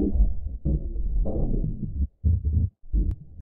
Thank you.